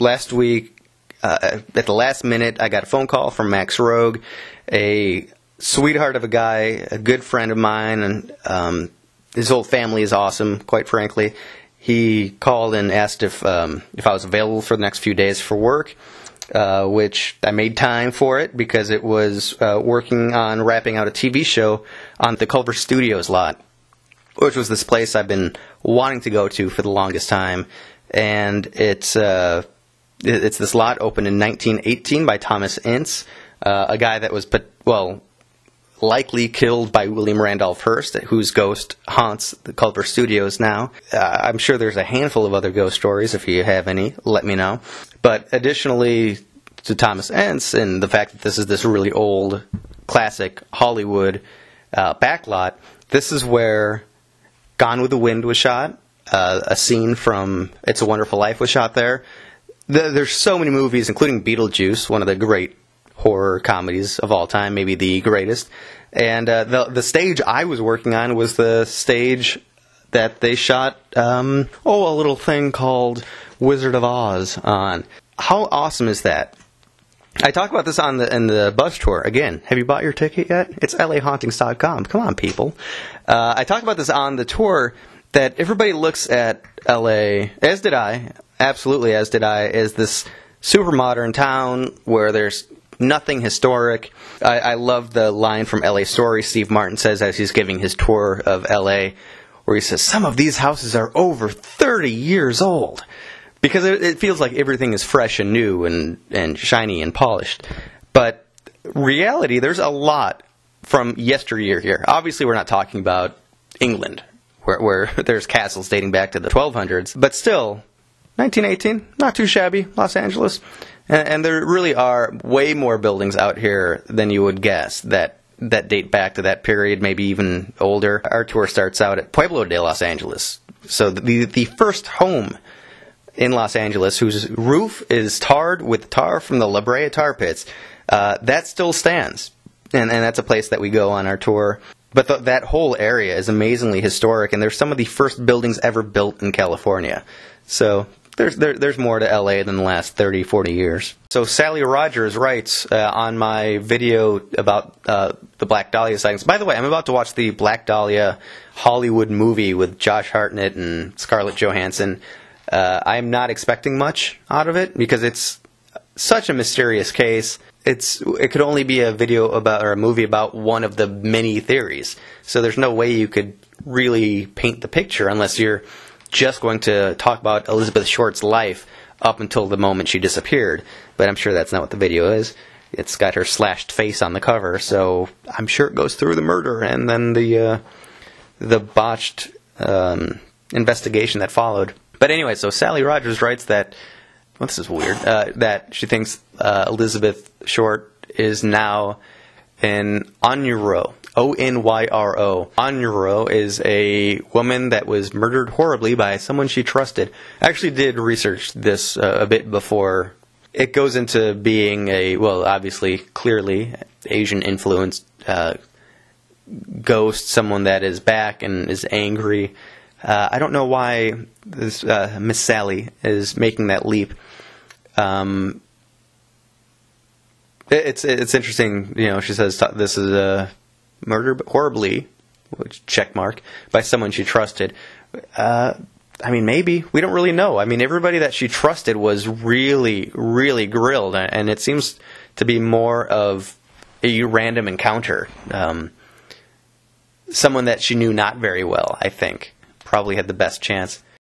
last week, uh, at the last minute, I got a phone call from Max Rogue, a sweetheart of a guy, a good friend of mine, and um, his whole family is awesome. Quite frankly, he called and asked if um, if I was available for the next few days for work. Uh, which I made time for it because it was uh, working on wrapping out a TV show on the Culver Studios lot, which was this place I've been wanting to go to for the longest time, and it's uh, it's this lot opened in 1918 by Thomas Ince, uh, a guy that was well likely killed by William Randolph Hearst, whose ghost haunts the Culver Studios now. Uh, I'm sure there's a handful of other ghost stories. If you have any, let me know. But additionally to Thomas Ince and the fact that this is this really old, classic Hollywood uh, backlot, this is where Gone with the Wind was shot. Uh, a scene from It's a Wonderful Life was shot there. The, there's so many movies, including Beetlejuice, one of the great horror comedies of all time, maybe the greatest. And uh, the the stage I was working on was the stage that they shot um, oh a little thing called Wizard of Oz on. How awesome is that? I talk about this on the in the bus tour again. Have you bought your ticket yet? It's lahauntings.com. Come on, people. Uh, I talk about this on the tour that everybody looks at LA, as did I, absolutely as did I, is this super modern town where there's nothing historic. I, I love the line from LA Story Steve Martin says as he's giving his tour of LA, where he says, Some of these houses are over 30 years old. Because it, it feels like everything is fresh and new and, and shiny and polished. But reality, there's a lot from yesteryear here. Obviously, we're not talking about England, where, where there's castles dating back to the 1200s, but still, 1918, not too shabby, Los Angeles. And, and there really are way more buildings out here than you would guess that that date back to that period, maybe even older. Our tour starts out at Pueblo de Los Angeles. So the the first home in Los Angeles whose roof is tarred with tar from the La Brea tar pits, uh, that still stands. And, and that's a place that we go on our tour. But that whole area is amazingly historic, and there's some of the first buildings ever built in California. So there's there, there's more to LA than the last 30, 40 years. So Sally Rogers writes uh, on my video about uh, the Black Dahlia sightings. By the way, I'm about to watch the Black Dahlia Hollywood movie with Josh Hartnett and Scarlett Johansson. Uh, I'm not expecting much out of it because it's such a mysterious case. It's it could only be a video about or a movie about one of the many theories. So there's no way you could really paint the picture unless you're just going to talk about Elizabeth Short's life up until the moment she disappeared. But I'm sure that's not what the video is. It's got her slashed face on the cover, so I'm sure it goes through the murder and then the uh, the botched um, investigation that followed. But anyway, so Sally Rogers writes that well, this is weird uh, that she thinks uh, Elizabeth Short is now an Onyro, O N Y R O. Onyro is a woman that was murdered horribly by someone she trusted. I actually did research this uh, a bit before. It goes into being a, well, obviously, clearly Asian influenced uh, ghost, someone that is back and is angry. Uh, I don't know why this uh, Miss Sally is making that leap. Um, it's it's interesting, you know. She says this is a murder horribly, which check mark by someone she trusted. Uh, I mean, maybe we don't really know. I mean, everybody that she trusted was really, really grilled, and it seems to be more of a random encounter. Um, someone that she knew not very well, I think, probably had the best chance.